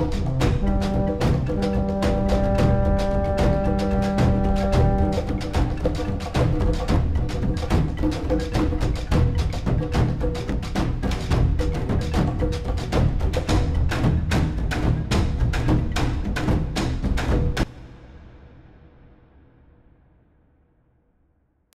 you